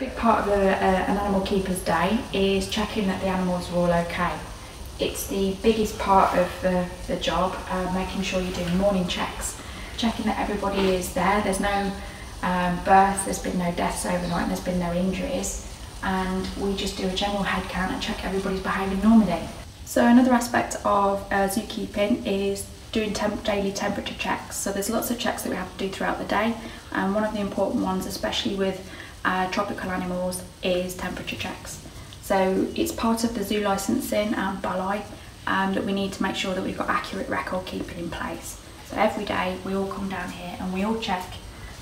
big part of a, uh, an animal keeper's day is checking that the animals are all okay. It's the biggest part of the, the job, uh, making sure you're doing morning checks, checking that everybody is there. There's no um, births, there's been no deaths overnight, and there's been no injuries. And we just do a general head count and check everybody's behaving normally. So another aspect of uh, zookeeping is doing temp daily temperature checks. So there's lots of checks that we have to do throughout the day. And one of the important ones, especially with uh, tropical animals, is temperature checks. So it's part of the zoo licensing and BALAI um, that we need to make sure that we've got accurate record keeping in place. So every day we all come down here and we all check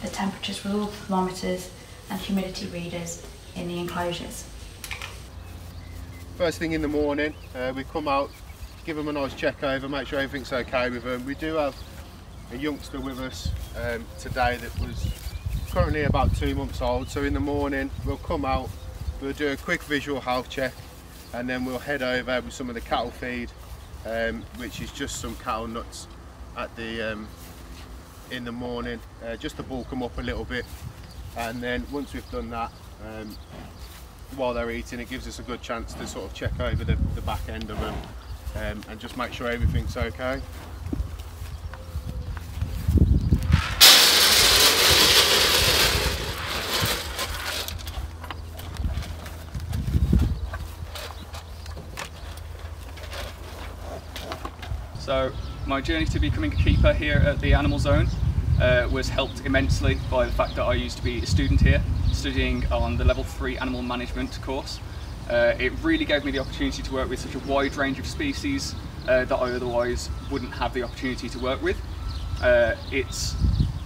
the temperatures with all the thermometers and humidity readers in the enclosures. First thing in the morning, uh, we come out, give them a nice check over, make sure everything's okay with them. We do have a youngster with us um, today that was currently about two months old. So in the morning, we'll come out, we'll do a quick visual health check, and then we'll head over with some of the cattle feed, um, which is just some cattle nuts at the um, in the morning, uh, just to bulk them up a little bit. And then once we've done that, um, while they're eating, it gives us a good chance to sort of check over the, the back end of them um, and just make sure everything's okay. So my journey to becoming a keeper here at the Animal Zone uh, was helped immensely by the fact that I used to be a student here, studying on the level 3 animal management course. Uh, it really gave me the opportunity to work with such a wide range of species uh, that I otherwise wouldn't have the opportunity to work with. Uh, it's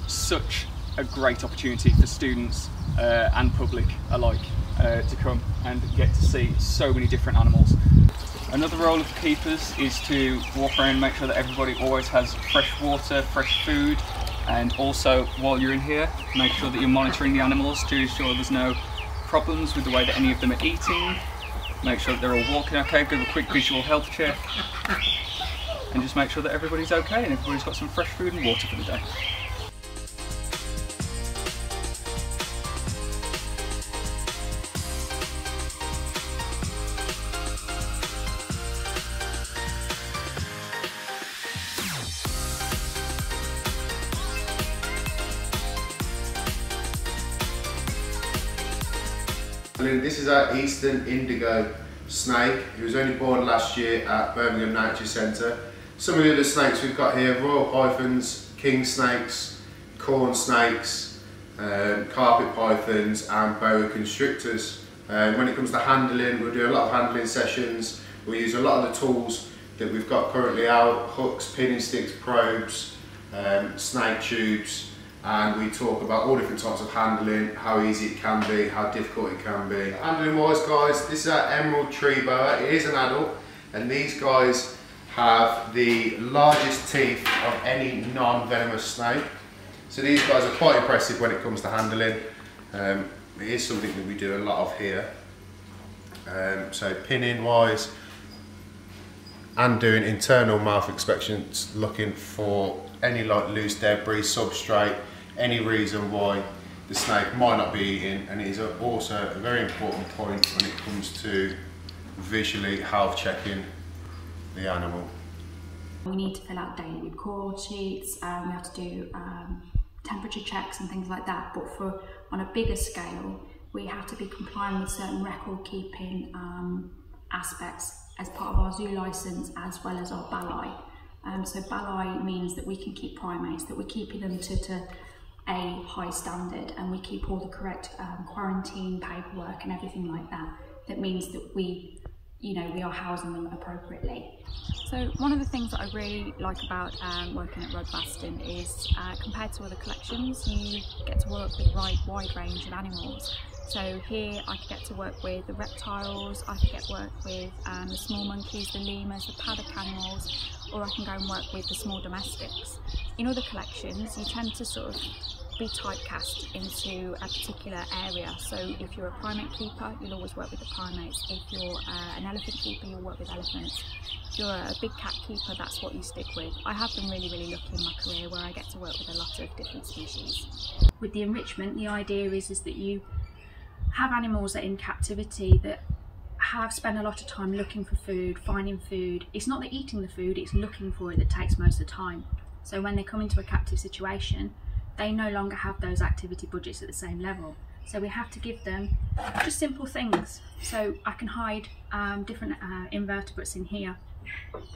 such a great opportunity for students uh, and public alike uh, to come and get to see so many different animals. Another role of keepers is to walk around and make sure that everybody always has fresh water, fresh food, and also while you're in here, make sure that you're monitoring the animals to ensure there's no problems with the way that any of them are eating, make sure that they're all walking okay, give a quick visual health check, and just make sure that everybody's okay and everybody's got some fresh food and water for the day. This is our Eastern Indigo snake. He was only born last year at Birmingham Nature Centre. Some of the other snakes we've got here, royal pythons, king snakes, corn snakes, um, carpet pythons and boa constrictors. Um, when it comes to handling, we'll do a lot of handling sessions. We'll use a lot of the tools that we've got currently out, hooks, pinning sticks, probes, um, snake tubes, and we talk about all different types of handling, how easy it can be, how difficult it can be. Handling wise guys, this is our emerald tree boa, it is an adult and these guys have the largest teeth of any non-venomous snake. So these guys are quite impressive when it comes to handling. Um, it is something that we do a lot of here. Um, so pinning wise and doing internal mouth inspections looking for any like loose debris, substrate, any reason why the snake might not be eating and it is also a very important point when it comes to visually health checking the animal. We need to fill out daily report sheets, um, we have to do um, temperature checks and things like that, but for on a bigger scale, we have to be complying with certain record keeping um, aspects as part of our zoo license as well as our BALAI. Um, so BALAI means that we can keep primates, that we're keeping them to, to a high standard and we keep all the correct um, quarantine paperwork and everything like that. That means that we, you know, we are housing them appropriately. So one of the things that I really like about um, working at Rodbaston is uh, compared to other collections, you get to work with a wide, wide range of animals. So here I could get to work with the reptiles, I could get work with um, the small monkeys, the lemurs, the paddock animals, or I can go and work with the small domestics. In other collections, you tend to sort of be typecast into a particular area. So if you're a primate keeper, you'll always work with the primates. If you're uh, an elephant keeper, you'll work with elephants. If you're a big cat keeper, that's what you stick with. I have been really, really lucky in my career where I get to work with a lot of different species. With the enrichment, the idea is, is that you have animals that are in captivity that have spent a lot of time looking for food, finding food. It's not the eating the food, it's looking for it that takes most of the time. So when they come into a captive situation, they no longer have those activity budgets at the same level. So we have to give them just simple things. So I can hide um, different uh, invertebrates in here.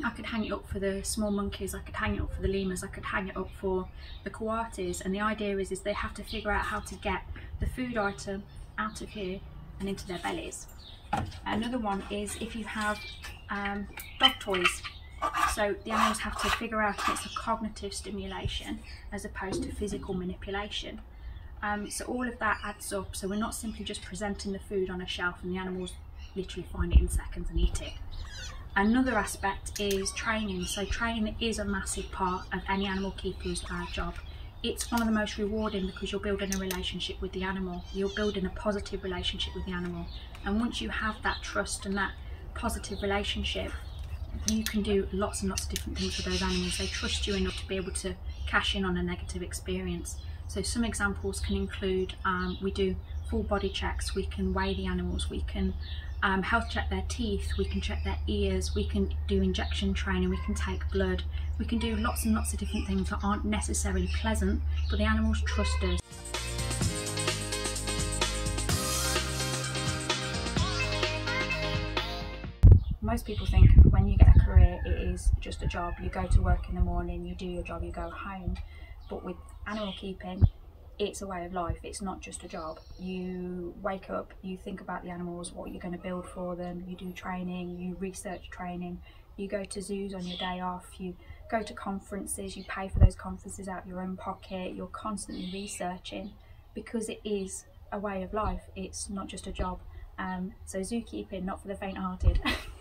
I could hang it up for the small monkeys, I could hang it up for the lemurs, I could hang it up for the coatis. And the idea is, is they have to figure out how to get the food item out of here and into their bellies. Another one is if you have um, dog toys. So the animals have to figure out if it's a cognitive stimulation as opposed to physical manipulation. Um, so all of that adds up. So we're not simply just presenting the food on a shelf and the animals literally find it in seconds and eat it. Another aspect is training. So training is a massive part of any animal keeper's uh, job. It's one of the most rewarding because you're building a relationship with the animal. You're building a positive relationship with the animal. And once you have that trust and that positive relationship, you can do lots and lots of different things with those animals. They trust you enough to be able to cash in on a negative experience. So some examples can include um, we do full body checks, we can weigh the animals, we can um, health check their teeth, we can check their ears, we can do injection training, we can take blood, we can do lots and lots of different things that aren't necessarily pleasant, but the animals trust us. Most people think when you get a career, it is just a job. You go to work in the morning, you do your job, you go home. But with animal keeping, it's a way of life. It's not just a job. You wake up, you think about the animals, what you're going to build for them, you do training, you research training, you go to zoos on your day off, you go to conferences, you pay for those conferences out of your own pocket, you're constantly researching because it is a way of life. It's not just a job. Um, so zookeeping, not for the faint-hearted.